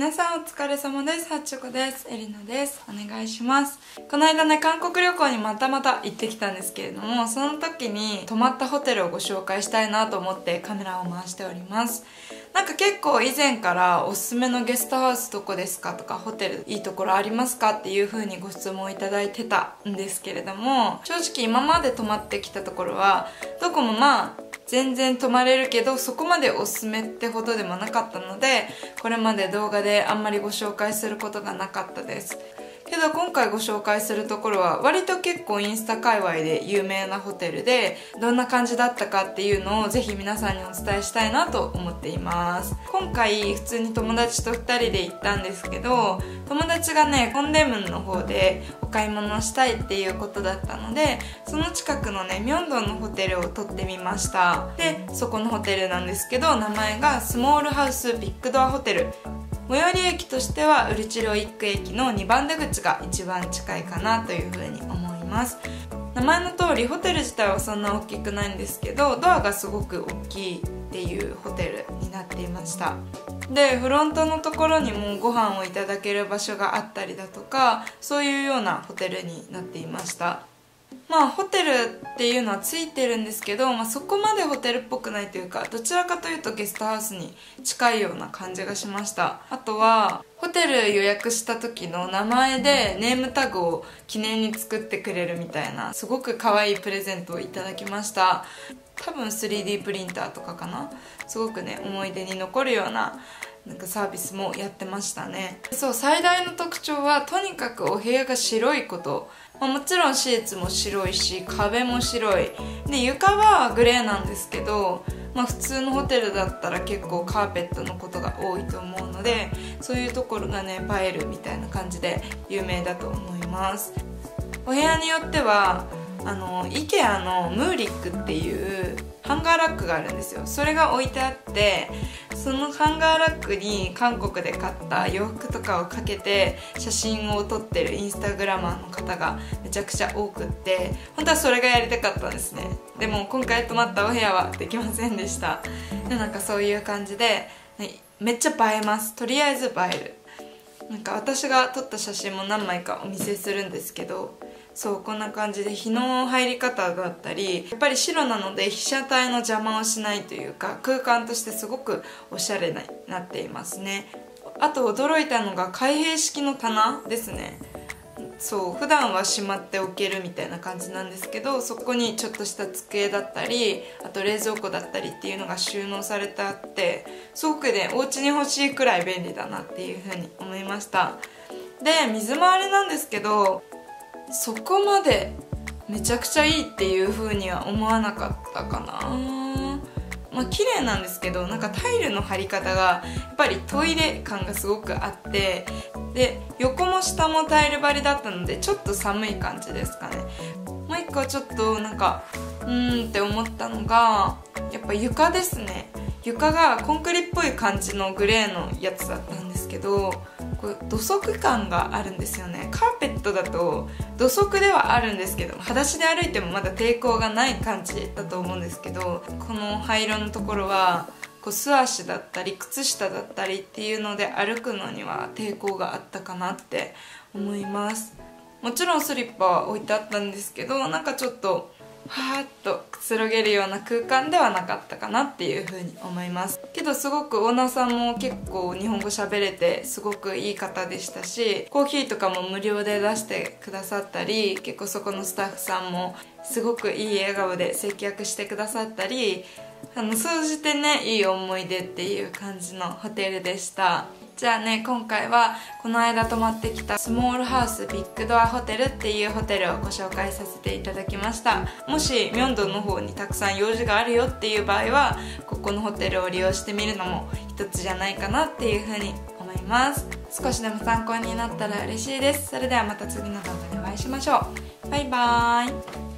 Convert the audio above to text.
皆さんお疲れ様です。はっちょこです。エリナです。お願いします。この間ね、韓国旅行にまたまた行ってきたんですけれども、その時に泊まったホテルをご紹介したいなと思ってカメラを回しております。なんか結構以前からおすすめのゲストハウスどこですかとか、ホテルいいところありますかっていう風にご質問いただいてたんですけれども、正直今まで泊まってきたところは、どこもまあ、全然泊まれるけどそこまでおすすめってほどでもなかったのでこれまで動画であんまりご紹介することがなかったです。けど今回ご紹介するところは割と結構インスタ界隈で有名なホテルでどんな感じだったかっていうのをぜひ皆さんにお伝えしたいなと思っています。今回普通に友達と2人で行ったんですけど友達がねコンデムンの方でお買い物したいっていうことだったのでその近くのねミョンドンのホテルを取ってみました。でそこのホテルなんですけど名前がスモールハウスビッグドアホテル。最寄り駅としてはウルチロイック駅の2番出口が一番近いかなというふうに思います。名前の通りホテル自体はそんな大きくないんですけどドアがすごく大きいっていうホテルになっていました。でフロントのところにもご飯をいただける場所があったりだとかそういうようなホテルになっていました。まあホテルっていうのはついてるんですけど、まあ、そこまでホテルっぽくないというかどちらかというとゲストハウスに近いような感じがしました。あとはホテル予約した時の名前でネームタグを記念に作ってくれるみたいなすごく可愛いプレゼントをいただきました。多分 3D プリンターとかかな？すごくね思い出に残るようななんかサービスもやってましたね。そう最大の特徴はとにかくお部屋が白いこと。まあ、もちろんシーツも白いし壁も白い。で床はグレーなんですけど、まあ、普通のホテルだったら結構カーペットのことが多いと思うのでそういうところがね映えるみたいな感じで有名だと思います。お部屋によってはあの IKEA のムーリックっていうハンガーラックがあるんですよ。それが置いてあってそのハンガーラックに韓国で買った洋服とかをかけて写真を撮ってるインスタグラマーの方がめちゃくちゃ多くって本当はそれがやりたかったんですね。でも今回泊まったお部屋はできませんでした。でなんかそういう感じでめっちゃ映えます。とりあえず映える。なんか私が撮った写真も何枚かお見せするんですけどそうこんな感じで日の入り方だったりやっぱり白なので被写体の邪魔をしないというか空間としてすごくおしゃれになっていますね。あと驚いたのが開閉式の棚ですね。そう普段はしまっておけるみたいな感じなんですけどそこにちょっとした机だったりあと冷蔵庫だったりっていうのが収納されてあってすごくねお家に欲しいくらい便利だなっていうふうに思いました。で水回りなんですけどそこまでめちゃくちゃいいっていう風には思わなかったかな。まあ綺麗なんですけどなんかタイルの張り方がやっぱりトイレ感がすごくあってで横も下もタイル張りだったのでちょっと寒い感じですかね。もう一個ちょっとなんかうーんって思ったのがやっぱ床ですね。床がコンクリっぽい感じのグレーのやつだったんですけどこう土足感があるんですよね。カーペットだと土足ではあるんですけど裸足で歩いてもまだ抵抗がない感じだと思うんですけどこの灰色のところはこう素足だったり靴下だったりっていうので歩くのには抵抗があったかなって思います。もちろんスリッパは置いてあったんですけどなんかちょっとーっとくつろげるような空間ではなかったかなっていう風に思います。けどすごくオーナーさんも結構日本語喋れてすごくいい方でしたしコーヒーとかも無料で出してくださったり結構そこのスタッフさんもすごくいい笑顔で接客してくださったりあの総じてねいい思い出っていう感じのホテルでした。じゃあね今回はこの間泊まってきたスモールハウスビッグドアホテルっていうホテルをご紹介させていただきました。もしミョンドンの方にたくさん用事があるよっていう場合はここのホテルを利用してみるのも一つじゃないかなっていうふうに思います。少しでも参考になったら嬉しいです。それではまた次の動画でお会いしましょう。バイバーイ。